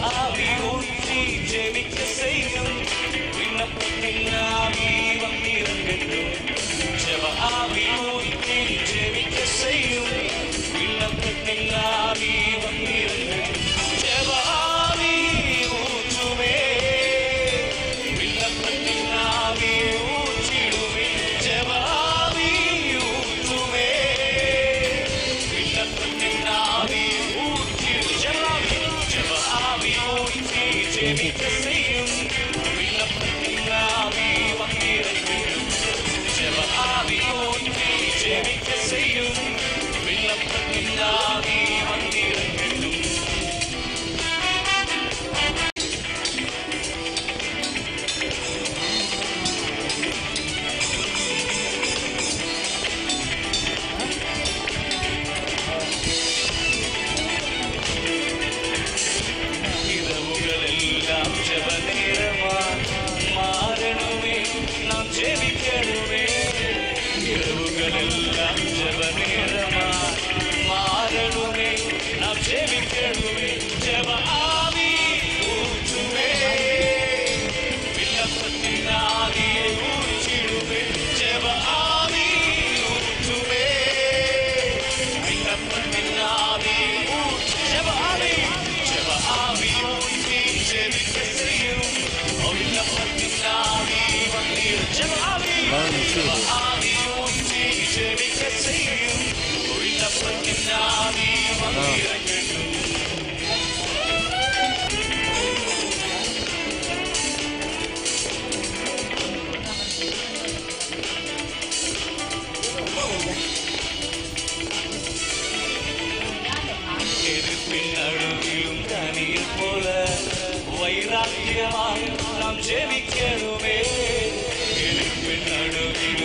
ஆவி ஒன்றி ஜெபிக்க செய்யும். விண்ணப்பத்தின் Thank you. വൈരാഗ്യമായി നാം ജീവിക്കണമേ എനിക്ക് നടുവിൽ